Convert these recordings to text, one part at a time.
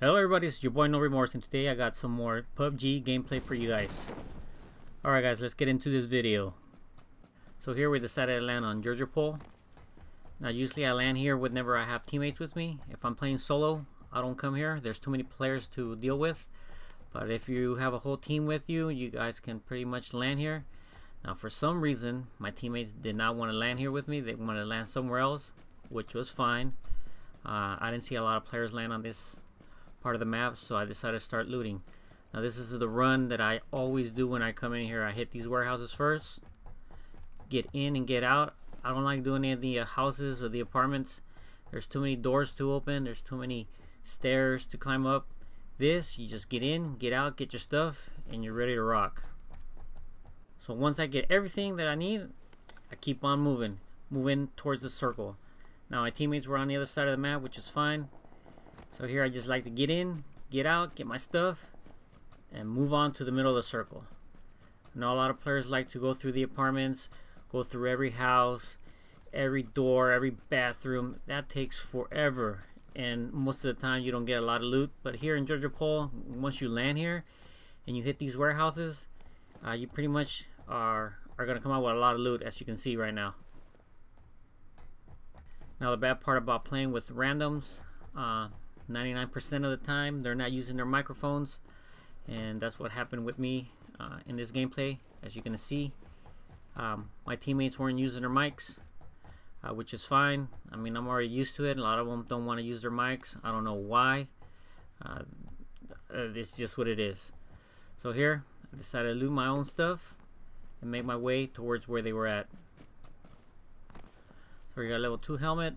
Hello everybody, it's your boy No Remorse and today I got some more PUBG gameplay for you guys. Alright guys, let's get into this video. So here we decided to land on Georgopol. Now usually I land here whenever I have teammates with me. If I'm playing solo, I don't come here. There's too many players to deal with. But if you have a whole team with you, you guys can pretty much land here. Now for some reason, my teammates did not want to land here with me. They wanted to land somewhere else, which was fine. Uh, I didn't see a lot of players land on this part of the map so I decided to start looting. Now this is the run that I always do when I come in here. I hit these warehouses first get in and get out. I don't like doing any of the uh, houses or the apartments. There's too many doors to open. There's too many stairs to climb up. This you just get in get out get your stuff and you're ready to rock. So once I get everything that I need I keep on moving moving towards the circle. Now my teammates were on the other side of the map which is fine so here I just like to get in, get out, get my stuff, and move on to the middle of the circle. I know a lot of players like to go through the apartments, go through every house, every door, every bathroom. That takes forever. And most of the time you don't get a lot of loot. But here in Georgopol, once you land here and you hit these warehouses, uh, you pretty much are, are going to come out with a lot of loot as you can see right now. Now the bad part about playing with randoms, uh, 99% of the time they're not using their microphones. And that's what happened with me uh, in this gameplay. As you're gonna see um, my teammates weren't using their mics uh, which is fine. I mean I'm already used to it. A lot of them don't want to use their mics. I don't know why. Uh, it's just what it is. So here I decided to loot my own stuff and make my way towards where they were at. So we got level 2 helmet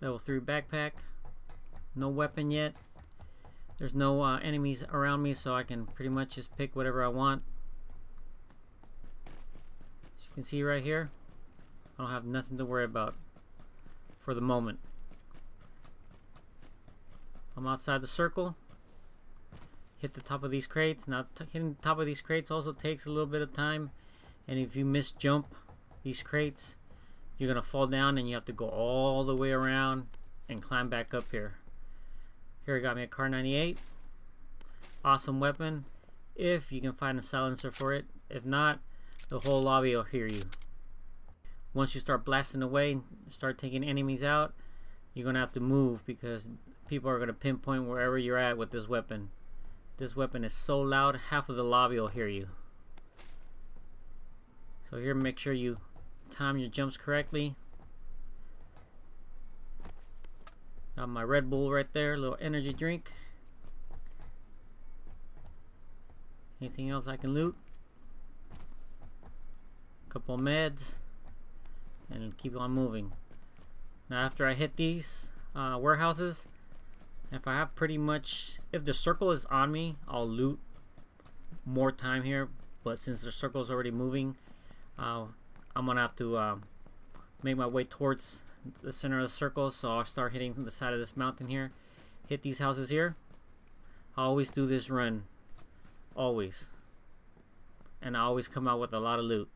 level 3 backpack no weapon yet. There's no uh, enemies around me, so I can pretty much just pick whatever I want. As you can see right here, I don't have nothing to worry about for the moment. I'm outside the circle. Hit the top of these crates. Now, hitting the top of these crates also takes a little bit of time. And if you miss jump these crates, you're going to fall down and you have to go all the way around and climb back up here. Here I got me a Kar98. Awesome weapon. If you can find a silencer for it. If not, the whole lobby will hear you. Once you start blasting away, start taking enemies out, you're going to have to move because people are going to pinpoint wherever you're at with this weapon. This weapon is so loud, half of the lobby will hear you. So here, make sure you time your jumps correctly. Got my Red Bull right there, little energy drink. Anything else I can loot? Couple meds. And keep on moving. Now after I hit these uh, warehouses, if I have pretty much, if the circle is on me, I'll loot more time here. But since the circle is already moving, uh, I'm gonna have to uh, make my way towards the center of the circle so I'll start hitting the side of this mountain here. Hit these houses here. I always do this run. Always. And I always come out with a lot of loot.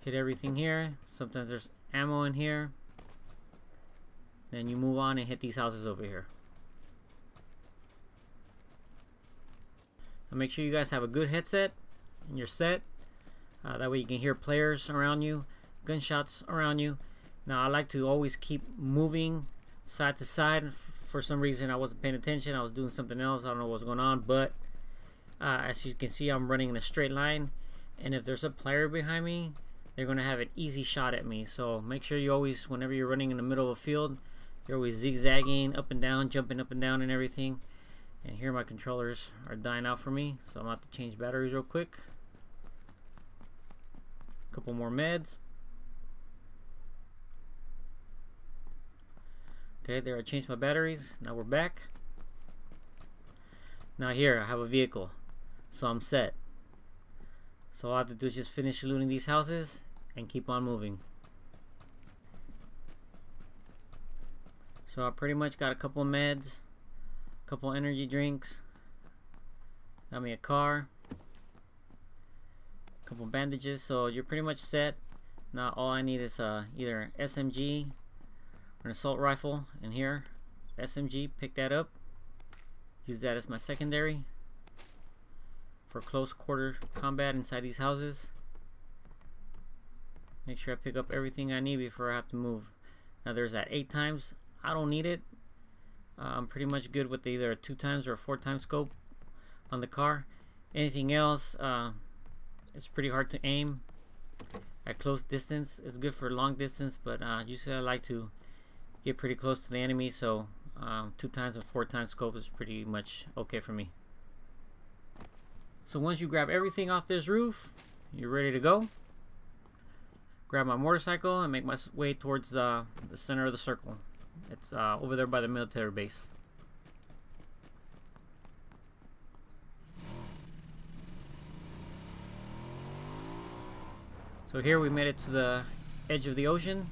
Hit everything here. Sometimes there's ammo in here. Then you move on and hit these houses over here. Make sure you guys have a good headset and you're set. Uh, that way you can hear players around you gunshots around you. Now I like to always keep moving side to side. For some reason I wasn't paying attention. I was doing something else. I don't know what's going on. But uh, as you can see I'm running in a straight line. And if there's a player behind me, they're going to have an easy shot at me. So make sure you always, whenever you're running in the middle of a field, you're always zigzagging up and down, jumping up and down and everything. And here my controllers are dying out for me. So I'm about to change batteries real quick. Couple more meds. Okay, there I changed my batteries. Now we're back. Now here I have a vehicle. So I'm set. So all I have to do is just finish looting these houses and keep on moving. So I pretty much got a couple meds, a couple energy drinks, got me a car, a couple bandages, so you're pretty much set. Now all I need is uh, either SMG an assault rifle in here SMG, pick that up. Use that as my secondary for close quarter combat inside these houses. Make sure I pick up everything I need before I have to move. Now there's that eight times. I don't need it. Uh, I'm pretty much good with either a two times or a four times scope on the Kar. Anything else, uh, it's pretty hard to aim at close distance. It's good for long distance, but uh, usually I like to get pretty close to the enemy, so um, two times and four times scope is pretty much okay for me. So once you grab everything off this roof, you're ready to go. Grab my motorcycle and make my way towards uh, the center of the circle. It's uh, over there by the military base. So here we made it to the edge of the ocean.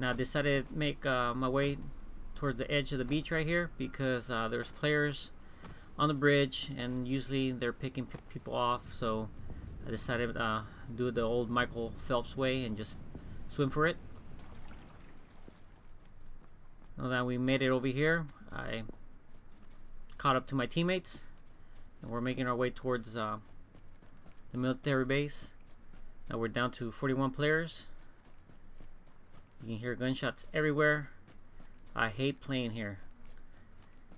Now I decided to make uh, my way towards the edge of the beach right here because uh, there's players on the bridge and usually they're picking people off so I decided to uh, do the old Michael Phelps way and just swim for it. Now that we made it over here, I caught up to my teammates and we're making our way towards uh, the military base. Now we're down to 41 players. You can hear gunshots everywhere. I hate playing here.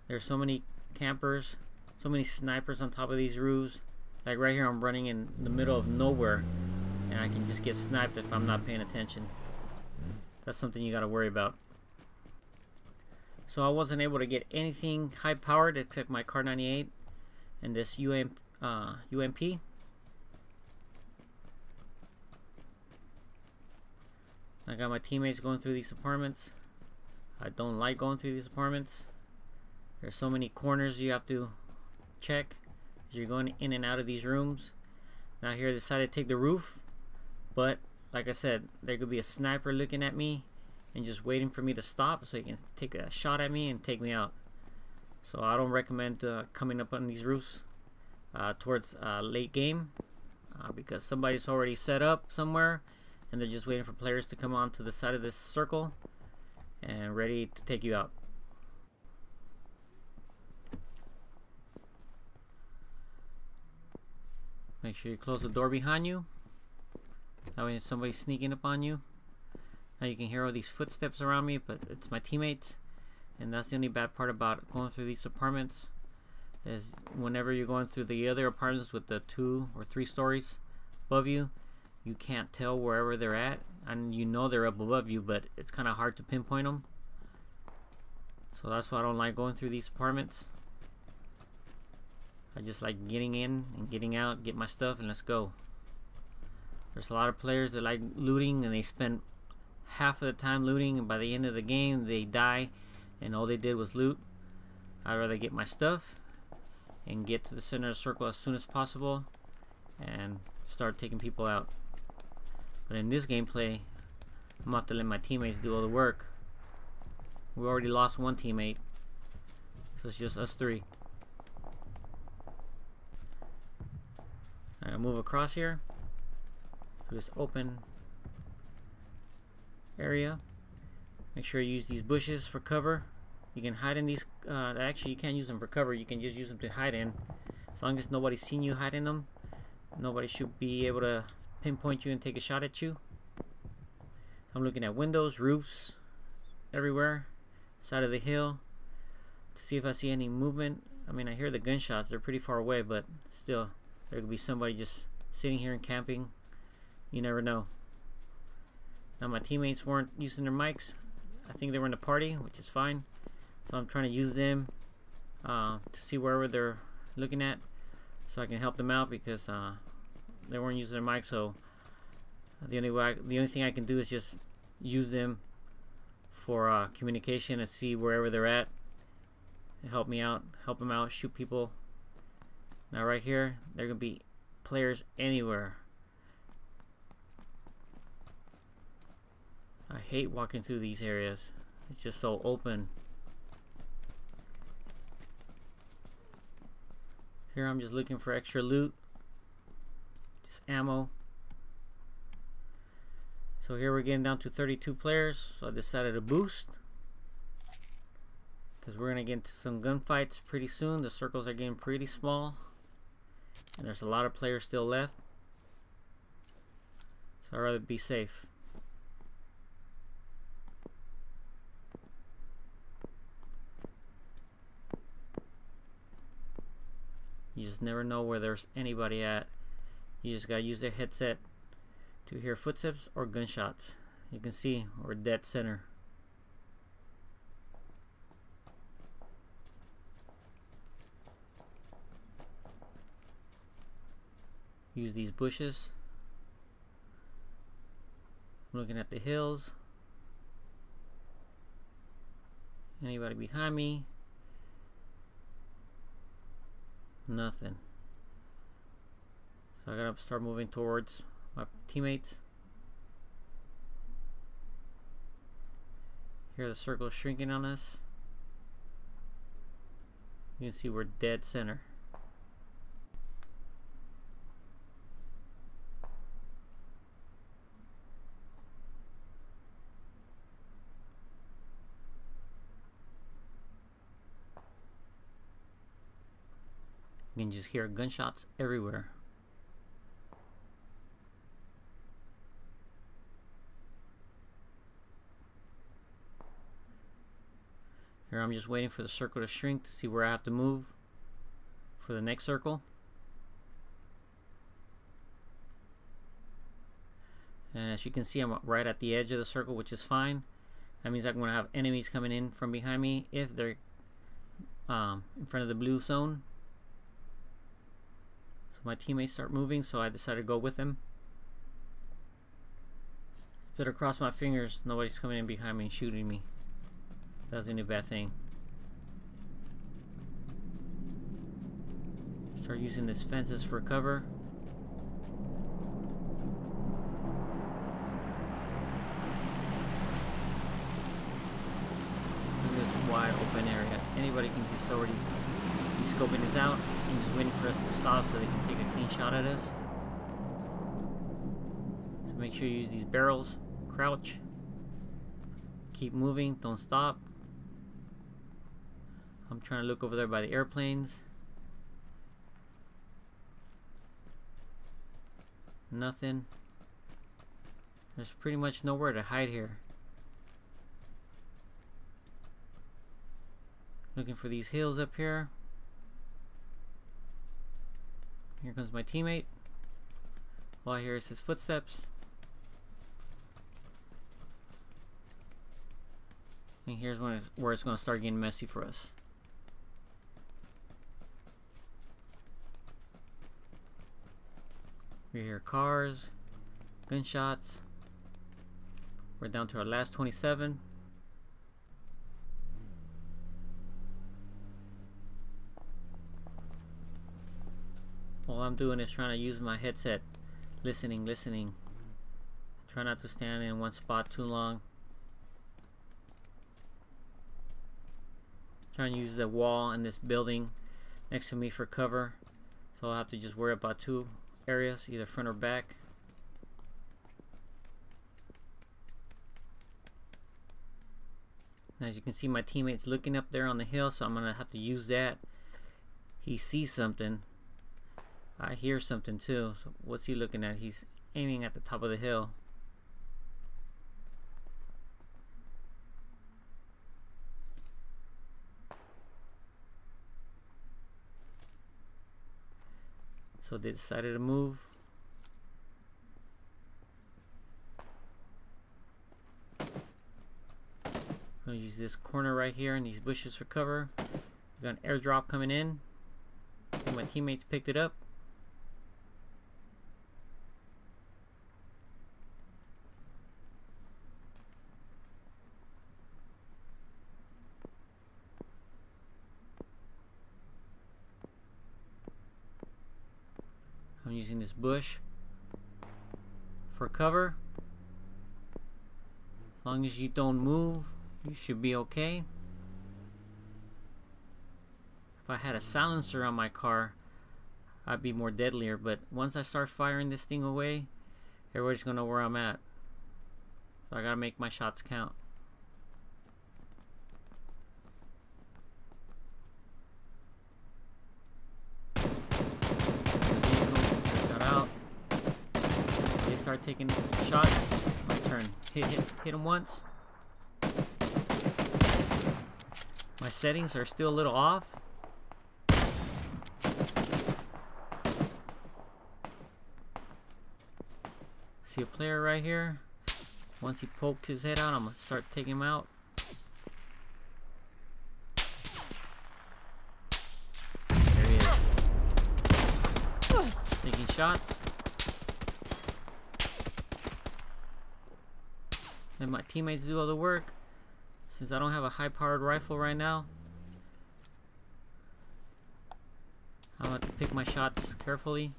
There's so many campers, so many snipers on top of these roofs. Like right here I'm running in the middle of nowhere and I can just get sniped if I'm not paying attention. That's something you gotta worry about. So I wasn't able to get anything high powered except my Kar98 and this UM, uh, UMP. I got my teammates going through these apartments. I don't like going through these apartments. There's so many corners you have to check as you're going in and out of these rooms. Now here I decided to take the roof, but like I said, there could be a sniper looking at me and just waiting for me to stop so he can take a shot at me and take me out. So I don't recommend uh, coming up on these roofs uh, towards uh, late game uh, because somebody's already set up somewhere and they're just waiting for players to come onto the side of this circle and ready to take you out. Make sure you close the door behind you. That way somebody's sneaking up on you. Now you can hear all these footsteps around me, but it's my teammates. And that's the only bad part about going through these apartments is whenever you're going through the other apartments with the two or three stories above you, you can't tell wherever they're at and you know they're up above you but it's kind of hard to pinpoint them so that's why I don't like going through these apartments. I just like getting in and getting out get my stuff and let's go. There's a lot of players that like looting and they spend half of the time looting and by the end of the game they die and all they did was loot. I'd rather get my stuff and get to the center of the circle as soon as possible and start taking people out but in this gameplay, I'm to have to let my teammates do all the work. We already lost one teammate. So it's just us three. I'm to move across here to this open area. Make sure you use these bushes for cover. You can hide in these. Uh, actually, you can't use them for cover. You can just use them to hide in. As long as nobody's seen you hide in them, nobody should be able to pinpoint you and take a shot at you. I'm looking at windows, roofs, everywhere, side of the hill, to see if I see any movement. I mean, I hear the gunshots. They're pretty far away, but still, there could be somebody just sitting here and camping. You never know. Now, my teammates weren't using their mics. I think they were in a party, which is fine. So I'm trying to use them uh, to see wherever they're looking at so I can help them out because uh, they weren't using their mic, so the only way I, the only thing I can do is just use them for uh, communication and see wherever they're at. Help me out, help them out, shoot people. Now right here, there gonna be players anywhere. I hate walking through these areas. It's just so open. Here I'm just looking for extra loot ammo. So here we're getting down to 32 players. So I decided to boost. because we're gonna get into some gunfights pretty soon. The circles are getting pretty small, and there's a lot of players still left. So I'd rather be safe. You just never know where there's anybody at. You just gotta use their headset to hear footsteps or gunshots. You can see we're dead center. Use these bushes. looking at the hills. Anybody behind me? Nothing. So I gotta start moving towards my teammates. Here the circle is shrinking on us. You can see we're dead center. You can just hear gunshots everywhere. Here I'm just waiting for the circle to shrink to see where I have to move for the next circle. And as you can see, I'm right at the edge of the circle, which is fine. That means I'm going to have enemies coming in from behind me if they're um, in front of the blue zone So my teammates start moving, so I decided to go with them. Better cross my fingers, nobody's coming in behind me and shooting me. That's a new bad thing. Start using these fences for cover. This wide open area. Anybody can just already be scoping this out and just waiting for us to stop so they can take a clean shot at us. So make sure you use these barrels. Crouch. Keep moving. Don't stop. I'm trying to look over there by the airplanes. Nothing. There's pretty much nowhere to hide here. Looking for these hills up here. Here comes my teammate. Hear is his footsteps. And here's when it's, where it's going to start getting messy for us. We hear cars, gunshots. We're down to our last 27. all I'm doing is trying to use my headset listening listening try not to stand in one spot too long trying to use the wall in this building next to me for cover so I'll have to just worry about two areas either front or back as you can see my teammates looking up there on the hill so I'm gonna have to use that he sees something I hear something too. So what's he looking at? He's aiming at the top of the hill. So they decided to move. I'm gonna use this corner right here and these bushes for cover. We got an airdrop coming in. And My teammates picked it up. I'm using this bush for cover. As long as you don't move, you should be okay. If I had a silencer on my Kar, I'd be more deadlier. But once I start firing this thing away, everybody's gonna know where I'm at. So I gotta make my shots count. Taking shots. My turn. Hit, hit, hit him once. My settings are still a little off. See a player right here. Once he pokes his head out, I'm gonna start taking him out. There he is. Taking shots. Let my teammates do all the work. Since I don't have a high powered rifle right now. I'm to pick my shots carefully.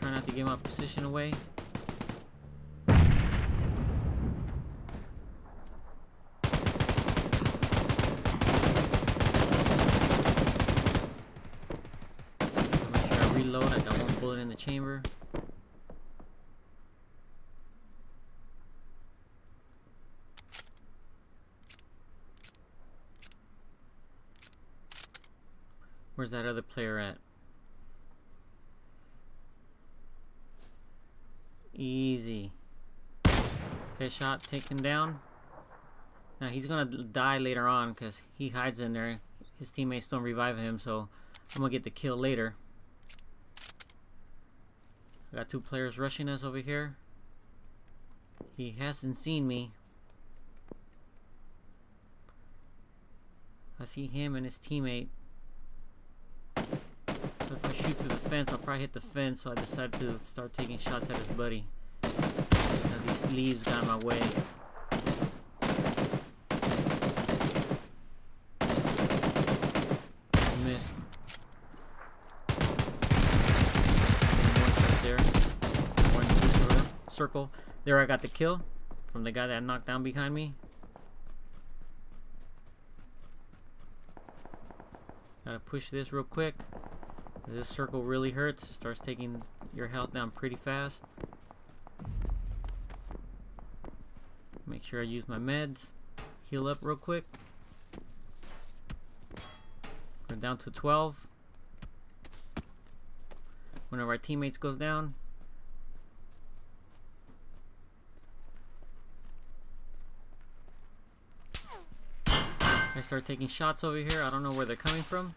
Try not to give my position away. Reload. I got one bullet in the chamber. Where's that other player at? Easy. Headshot taken down. Now he's gonna die later on because he hides in there. His teammates don't revive him, so I'm gonna get the kill later. I got two players rushing us over here. He hasn't seen me. I see him and his teammate. So if I shoot through the fence, I'll probably hit the fence, so I decided to start taking shots at his buddy. Now these leaves got in my way. Missed. Right there. One circle. There I got the kill from the guy that knocked down behind me. Gotta push this real quick. This circle really hurts. Starts taking your health down pretty fast. Make sure I use my meds. Heal up real quick. We're down to 12. One of our teammates goes down. I start taking shots over here. I don't know where they're coming from.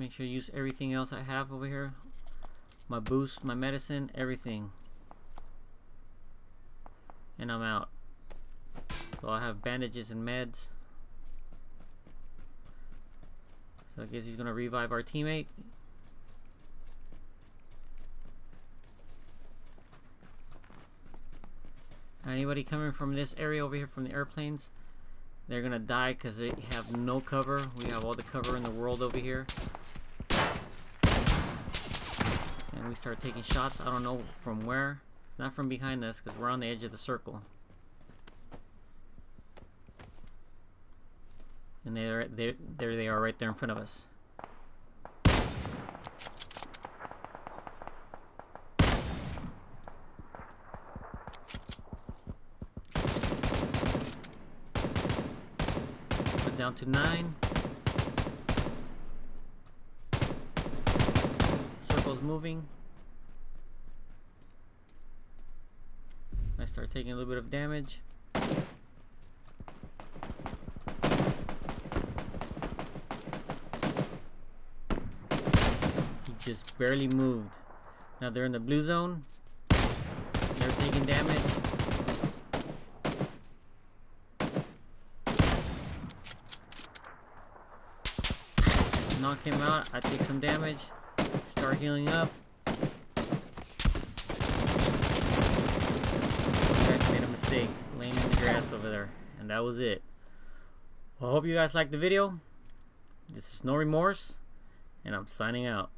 Make sure you use everything else I have over here. My boost, my medicine, everything. And I'm out. So I have bandages and meds. So I guess he's gonna revive our teammate. Anybody coming from this area over here from the airplanes, they're gonna die because they have no cover. We have all the cover in the world over here. And we start taking shots. I don't know from where. It's not from behind us because we're on the edge of the circle. And they're, they're, there they are right there in front of us. down to nine. Circle's moving. I start taking a little bit of damage. He just barely moved. Now they're in the blue zone. They're taking damage. knock him out. I take some damage. Start healing up. I made a mistake laying in the grass over there. And that was it. Well, I hope you guys liked the video. This is No Remorse. And I'm signing out.